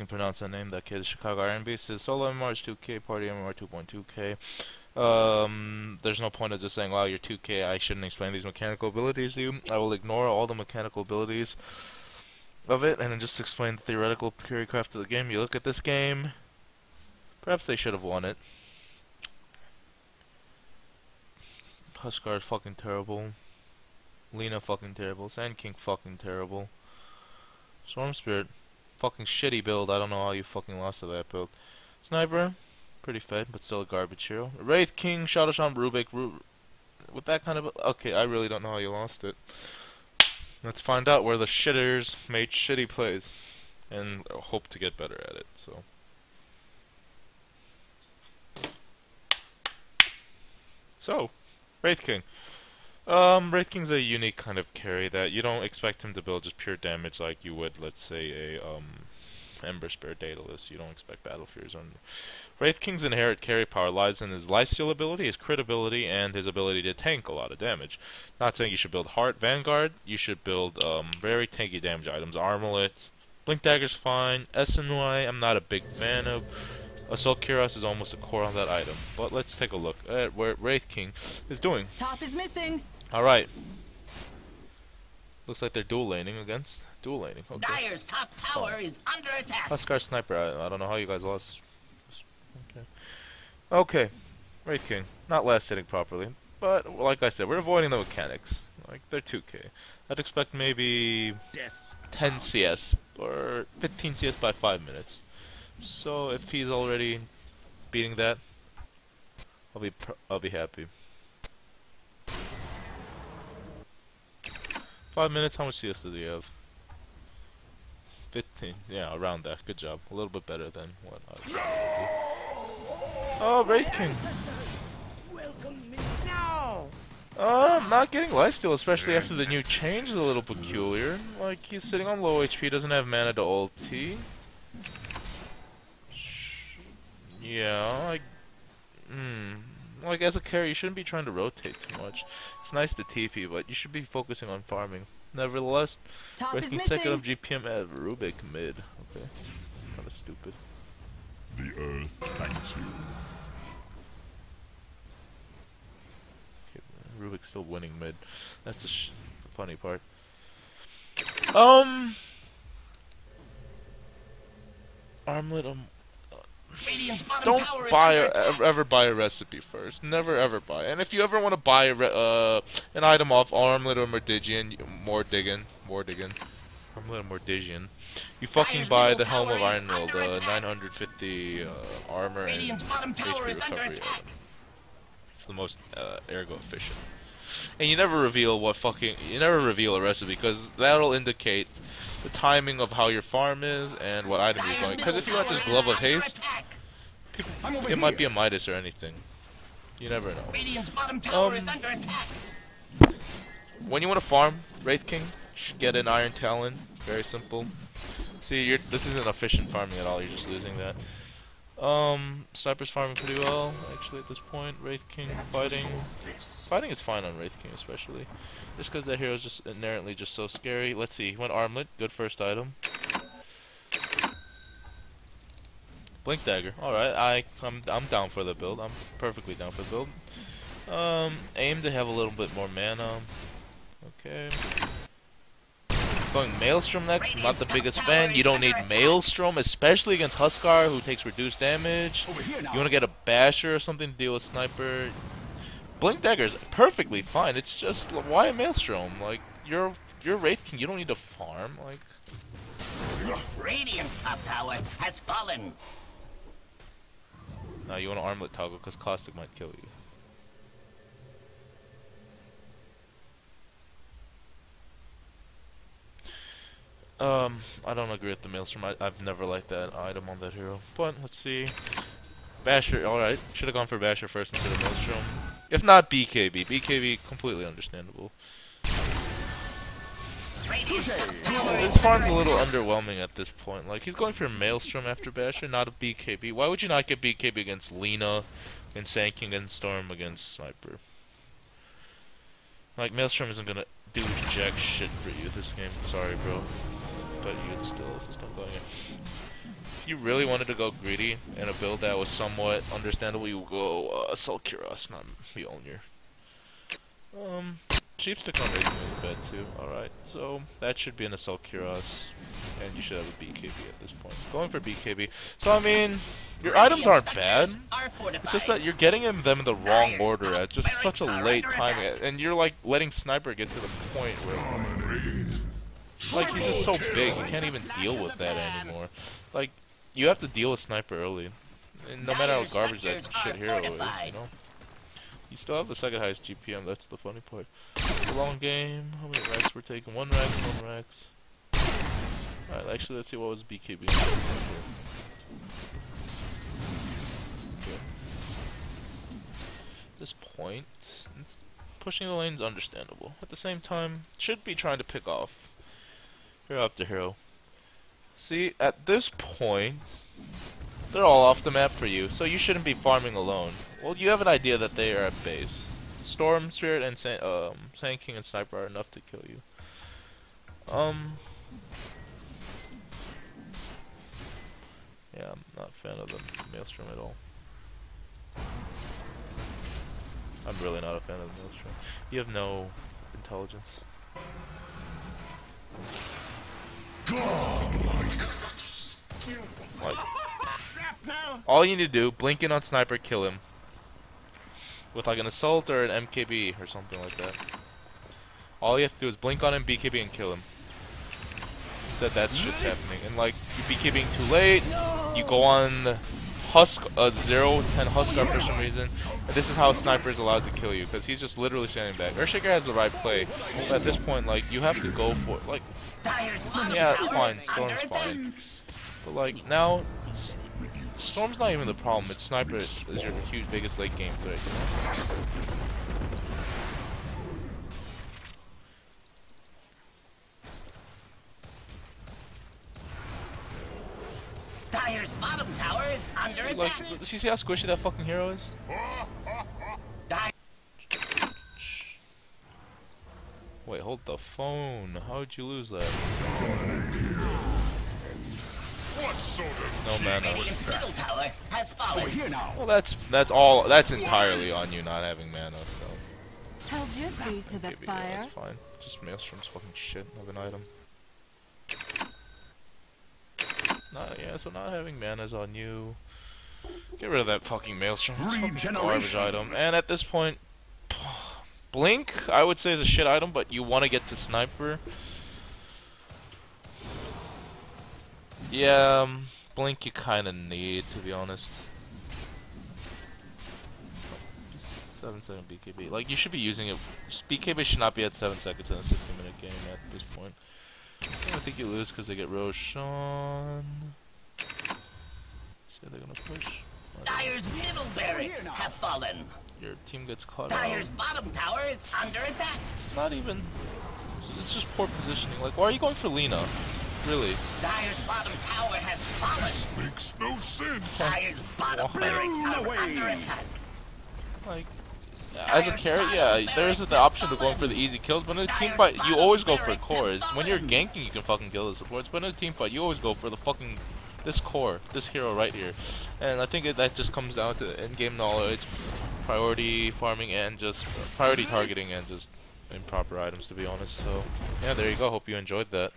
can pronounce that name. That kid, Chicago Beast, is solo MMR is 2K, party MMR 2.2K. Um, there's no point of just saying, wow, you're 2K, I shouldn't explain these mechanical abilities to you. I will ignore all the mechanical abilities of it and just explain the theoretical craft of the game. You look at this game, perhaps they should have won it. Huskar is fucking terrible. Lina fucking terrible. Sand King fucking terrible. Storm Spirit, fucking shitty build. I don't know how you fucking lost to that build. Sniper, pretty fed, but still a garbage hero. Wraith King, Shadowshan, Rubik, Ru with that kind of okay, I really don't know how you lost it. Let's find out where the shitters made shitty plays, and hope to get better at it. So. So, Wraith King. Um, Wraith King's a unique kind of carry that you don't expect him to build just pure damage like you would, let's say, a um, Ember Spirit Daedalus. You don't expect Battle Fury on. Wraith King's inherent carry power lies in his lifesteal ability, his crit ability, and his ability to tank a lot of damage. Not saying you should build Heart Vanguard. You should build um, very tanky damage items. Armlet, Blink Dagger's fine. SNY, I'm not a big fan of. Assault Cuirass is almost a core on that item. But let's take a look at what Wraith King is doing. Top is missing. Alright. Looks like they're dual laning against dual laning. Okay. Dire's top tower is under attack. Huskar Sniper, I, I don't know how you guys lost. Okay. Okay. Wraith King. Not last hitting properly. But, like I said, we're avoiding the mechanics. Like, they're 2k. I'd expect maybe 10 CS, or 15 CS by 5 minutes. So, if he's already beating that, I'll be I'll be happy. Five minutes, how much CS does he have? 15, yeah, around that. Good job. A little bit better than what I was Oh, Wraith King! Uh, not getting lifesteal, especially after the new change, is a little peculiar. Like, he's sitting on low HP, doesn't have mana to ulti. Yeah, like... Hmm, like as a carry, you shouldn't be trying to rotate too much. It's nice to TP, but you should be focusing on farming. Nevertheless, Top ranking second of GPM at Rubik mid. Okay, kind of stupid. The earth thanks you. Okay, Rubik's still winning mid. That's the, sh the funny part. Um, armlet. Um, Radiant's bottom don't buy a, ever, buy a recipe first. Never ever buy. And if you ever want to buy a re uh, an item off Armlet or Mordiggian, Mordigan, Mordigan, Armlet or Mordiggian, you fucking buy the Helm of Iron under uh, 950 uh, armor and Radiant's bottom tower HP under recovery It's the most uh, ergo efficient. And you never reveal what fucking you never reveal a recipe because that'll indicate the timing of how your farm is and what item you're Dire's going. Because if you middle want this tower glove of under haste, attack. it might be a Midas or anything. You never know. Radiant's bottom tower Um, is under attack. When you want to farm Wraith King, sh- get an Iron Talon. Very simple. See, you're, this isn't efficient farming at all. You're just losing that. Um, Sniper's farming pretty well, actually, at this point. Wraith King fighting. Fighting is fine on Wraith King, especially. Just because that hero is just inherently just so scary. Let's see. He went Armlet. Good first item. Blink Dagger. Alright, I, I'm, I'm down for the build. I'm perfectly down for the build. Um, aim to have a little bit more mana. Okay. Going Maelstrom next. I'm not the biggest fan. You don't need Maelstrom, especially against Huskar, who takes reduced damage. You want to get a Basher or something to deal with Sniper. Blink Dagger's perfectly fine. It's just why a Maelstrom? Like you're you're Wraith King. You don't need to farm. Like Radiant's top tower has fallen. now you want to armlet toggle because Caustic might kill you. Um, I don't agree with the Maelstrom. I, I've never liked that item on that hero. But let's see. Basher, alright. Should have gone for Basher first instead of Maelstrom. If not BKB. BKB, completely understandable. This farm's a little underwhelming at this point. Like, he's going for Maelstrom after Basher, not a BKB. Why would you not get BKB against Lina, and Sand King and Storm against Sniper? Like, Maelstrom isn't gonna do jack shit for you this game. Sorry, bro. But you'd still, let's just don't go in. If you really wanted to go greedy in a build that was somewhat understandable, you would go uh, Assault Cuirass, not the Mjolnir. Um, cheap stick on Raging is a bad too. Alright, so that should be an Assault Cuirass, and you should have a BKB at this point. Going for BKB. So, I mean, your items aren't bad. It's just that you're getting them in the wrong order at just such a late time, and you're like letting Sniper get to the point where like he's just so big, you can't even deal with that anymore. Like you have to deal with Sniper early, and no matter how garbage that shit hero is, you know. You still have the second highest GPM. That's the funny part. The long game. How many racks we're taking? One rack, one racks. Alright, actually, let's see what was BKB. Okay. This point, pushing the lane's understandable. At the same time, should be trying to pick off hero after hero. See, at this point, they're all off the map for you, so you shouldn't be farming alone. Well, you have an idea that they are at base. Storm Spirit and Sa um, Sand King and Sniper are enough to kill you. Um. Yeah, I'm not a fan of the Maelstrom at all. I'm really not a fan of the Maelstrom. You have no intelligence. Like, all you need to do, blink in on sniper, kill him. With like an assault or an MKB or something like that. All you have to do is blink on him, BKB, and kill him. Instead, that's just happening. And like, you BKBing too late, you go on Husk, uh, 0, 10 Huskar for some reason. This is how Sniper is allowed to kill you, because he's just literally standing back. Earthshaker has the right play, but at this point, like, you have to go for it. Like, yeah, fine, Storm's fine. But like, now, Storm's not even the problem, it's Sniper is your huge, biggest late game threat, you know? Dire's bottom tower is under Like, attack. see how squishy that fucking hero is? Dire Wait, hold the phone. How did you lose that? What sort of No mana. Radiant's middle tower has fallen. Well, that's that's all. That's entirely on you not having mana. So Held your to the yeah, fire. that's fine. Just Maelstrom's fucking shit of an item. Not yeah. So not having mana is on you. Get rid of that fucking Maelstrom. It's fucking garbage item. And at this point, Blink I would say is a shit item, but you want to get to Sniper. Yeah, um, Blink you kind of need to be honest. Seven second BKB. Like you should be using it. BKB should not be at seven seconds in a 60 minute game at this point. I think you lose because they get Roshan. Say they're gonna push. I don't know. Dire's middle barracks have fallen. Your team gets caught Dire's out. bottom tower is under attack. It's not even. It's, it's just poor positioning. Like, why are you going for Lina? Really? Dire's bottom tower has fallen. makes no sense? Dire's bottom Why? barracks are under attack. Like, as a carry, yeah, there is the option of going for the easy kills, but in a team fight, you always go for cores. When you're ganking, you can fucking kill the supports, but in a team fight, you always go for the fucking this core, this hero right here. And I think it, that just comes down to in-game knowledge, priority farming, and just priority targeting, and just improper items, to be honest. So, yeah, there you go. Hope you enjoyed that.